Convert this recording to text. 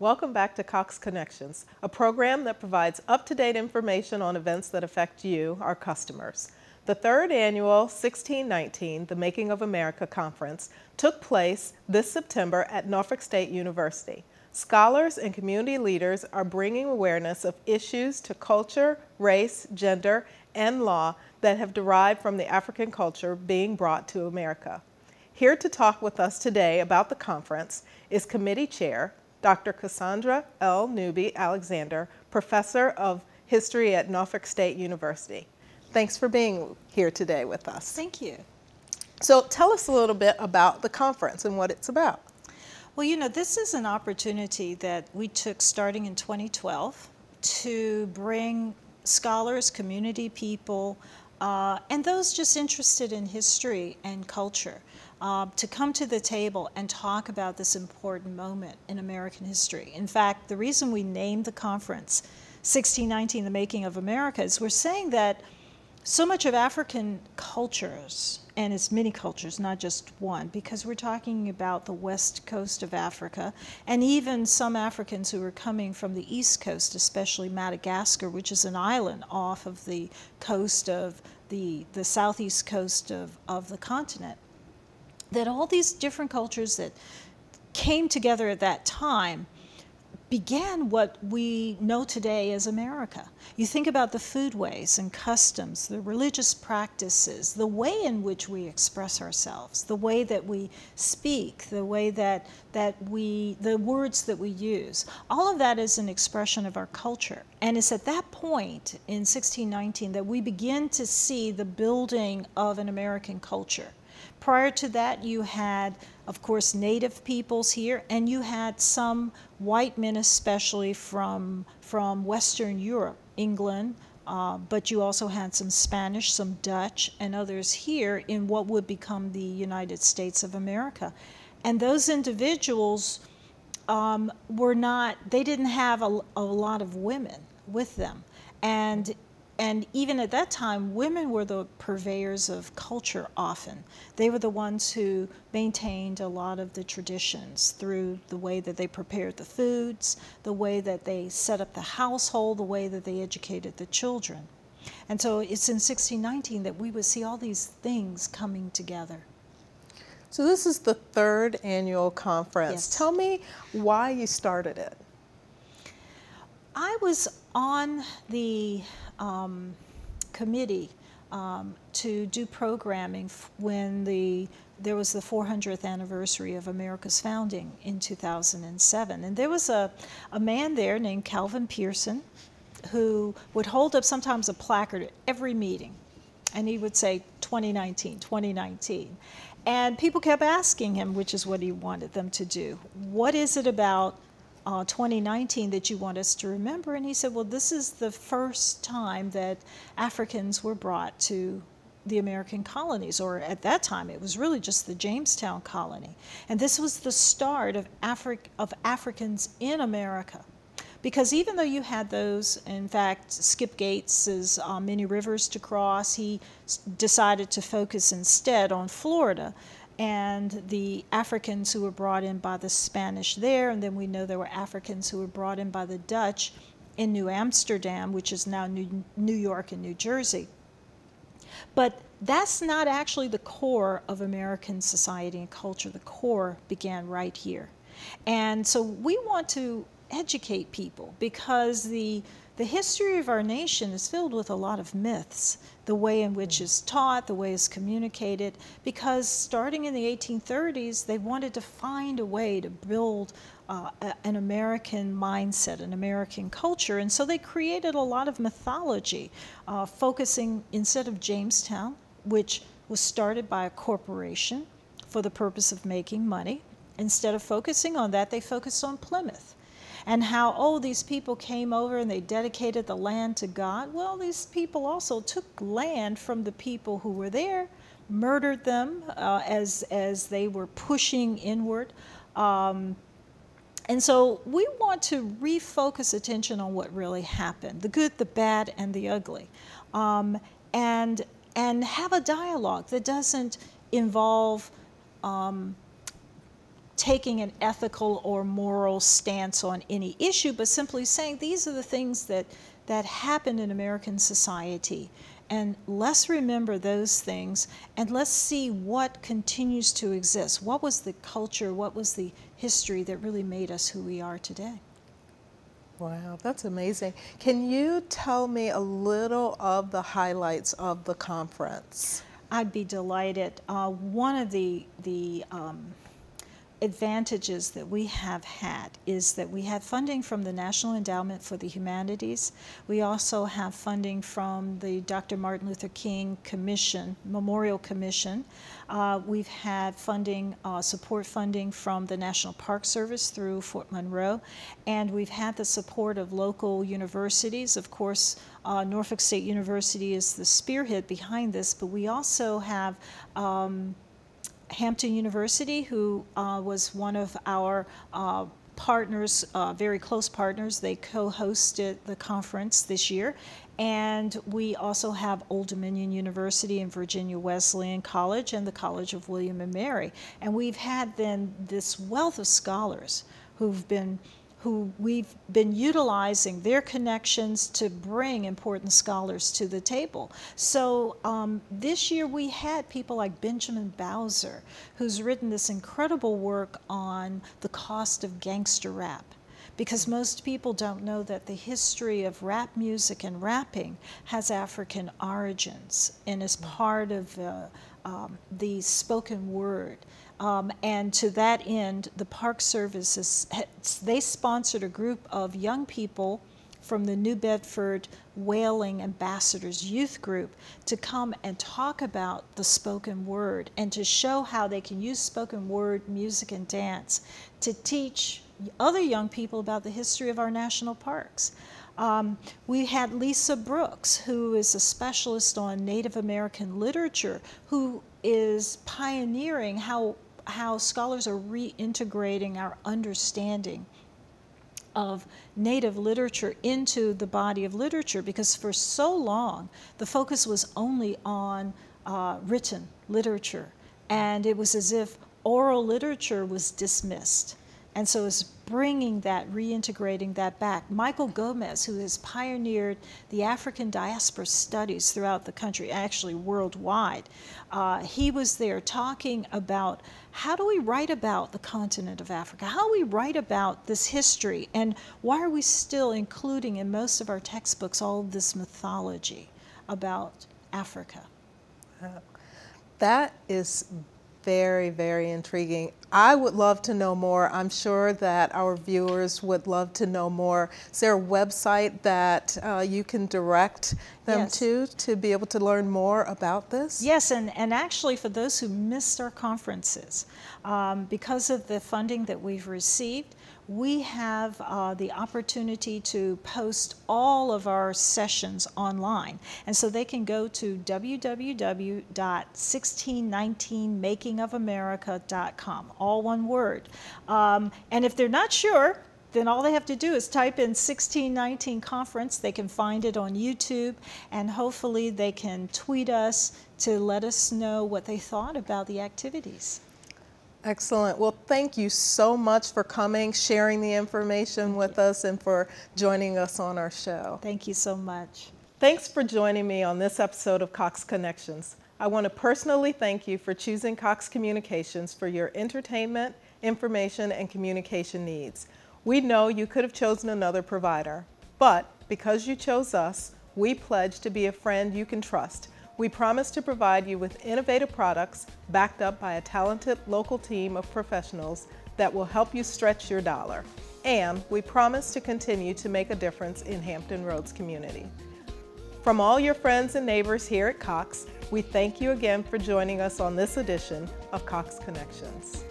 Welcome back to Cox Connections, a program that provides up-to-date information on events that affect you, our customers. The third annual 1619 The Making of America Conference took place this September at Norfolk State University. Scholars and community leaders are bringing awareness of issues to culture, race, gender, and law that have derived from the African culture being brought to America. Here to talk with us today about the conference is committee chair, Dr. Cassandra L. Newby Alexander, professor of history at Norfolk State University. Thanks for being here today with us. Thank you. So tell us a little bit about the conference and what it's about. Well, you know, this is an opportunity that we took starting in 2012 to bring scholars, community people, uh, and those just interested in history and culture uh, to come to the table and talk about this important moment in American history. In fact, the reason we named the conference 1619, The Making of America, is we're saying that so much of African cultures, and it's many cultures, not just one, because we're talking about the west coast of Africa, and even some Africans who are coming from the east coast, especially Madagascar, which is an island off of the coast of the, the southeast coast of, of the continent that all these different cultures that came together at that time began what we know today as America. You think about the foodways and customs, the religious practices, the way in which we express ourselves, the way that we speak, the way that, that we, the words that we use. All of that is an expression of our culture. And it's at that point in 1619 that we begin to see the building of an American culture. Prior to that, you had, of course, native peoples here, and you had some white men, especially from, from Western Europe, England, uh, but you also had some Spanish, some Dutch, and others here in what would become the United States of America. And those individuals um, were not, they didn't have a, a lot of women with them. And and even at that time, women were the purveyors of culture often. They were the ones who maintained a lot of the traditions through the way that they prepared the foods, the way that they set up the household, the way that they educated the children. And so it's in 1619 that we would see all these things coming together. So this is the third annual conference. Yes. Tell me why you started it. I was on the um, committee um, to do programming when the there was the 400th anniversary of America's founding in 2007. And there was a, a man there named Calvin Pearson who would hold up sometimes a placard at every meeting. And he would say 2019, 2019. And people kept asking him, which is what he wanted them to do. What is it about uh, 2019 that you want us to remember? And he said, well, this is the first time that Africans were brought to the American colonies, or at that time it was really just the Jamestown colony. And this was the start of, Afri of Africans in America. Because even though you had those, in fact, Skip Gates's uh, many rivers to cross, he decided to focus instead on Florida and the Africans who were brought in by the Spanish there, and then we know there were Africans who were brought in by the Dutch in New Amsterdam, which is now New, New York and New Jersey. But that's not actually the core of American society and culture. The core began right here. And so we want to educate people because the the history of our nation is filled with a lot of myths, the way in which is taught, the way it's communicated, because starting in the 1830s, they wanted to find a way to build uh, an American mindset, an American culture, and so they created a lot of mythology, uh, focusing instead of Jamestown, which was started by a corporation for the purpose of making money, instead of focusing on that, they focused on Plymouth and how, oh, these people came over and they dedicated the land to God. Well, these people also took land from the people who were there, murdered them uh, as, as they were pushing inward. Um, and so we want to refocus attention on what really happened the good, the bad, and the ugly. Um, and, and have a dialogue that doesn't involve um, taking an ethical or moral stance on any issue, but simply saying these are the things that, that happen in American society. And let's remember those things and let's see what continues to exist. What was the culture, what was the history that really made us who we are today? Wow, that's amazing. Can you tell me a little of the highlights of the conference? I'd be delighted. Uh, one of the, the um, advantages that we have had is that we have funding from the National Endowment for the Humanities. We also have funding from the Dr. Martin Luther King Commission, Memorial Commission. Uh, we've had funding, uh, support funding from the National Park Service through Fort Monroe, and we've had the support of local universities. Of course, uh, Norfolk State University is the spearhead behind this, but we also have um, Hampton University, who uh, was one of our uh, partners, uh, very close partners. They co-hosted the conference this year. And we also have Old Dominion University and Virginia Wesleyan College and the College of William and Mary. And we've had then this wealth of scholars who've been who we've been utilizing their connections to bring important scholars to the table. So um, this year we had people like Benjamin Bowser, who's written this incredible work on the cost of gangster rap because most people don't know that the history of rap music and rapping has African origins and is part of uh, um, the spoken word. Um, and to that end, the Park Service, they sponsored a group of young people from the New Bedford Whaling Ambassadors Youth Group to come and talk about the spoken word and to show how they can use spoken word, music, and dance to teach other young people about the history of our national parks. Um, we had Lisa Brooks, who is a specialist on Native American literature, who is pioneering how how scholars are reintegrating our understanding of Native literature into the body of literature because for so long the focus was only on uh, written literature and it was as if oral literature was dismissed. And so it's bringing that, reintegrating that back. Michael Gomez, who has pioneered the African diaspora studies throughout the country, actually worldwide, uh, he was there talking about how do we write about the continent of Africa? How do we write about this history? And why are we still including in most of our textbooks all of this mythology about Africa? That is very, very intriguing. I would love to know more. I'm sure that our viewers would love to know more. Is there a website that uh, you can direct them yes. to to be able to learn more about this? Yes, and, and actually for those who missed our conferences, um, because of the funding that we've received, we have uh, the opportunity to post all of our sessions online. And so they can go to www.1619makingofamerica.com, all one word. Um, and if they're not sure, then all they have to do is type in 1619 conference. They can find it on YouTube, and hopefully they can tweet us to let us know what they thought about the activities. Excellent. Well, thank you so much for coming, sharing the information with us, and for joining us on our show. Thank you so much. Thanks for joining me on this episode of Cox Connections. I want to personally thank you for choosing Cox Communications for your entertainment, information, and communication needs. We know you could have chosen another provider, but because you chose us, we pledge to be a friend you can trust we promise to provide you with innovative products backed up by a talented local team of professionals that will help you stretch your dollar. And we promise to continue to make a difference in Hampton Roads community. From all your friends and neighbors here at Cox, we thank you again for joining us on this edition of Cox Connections.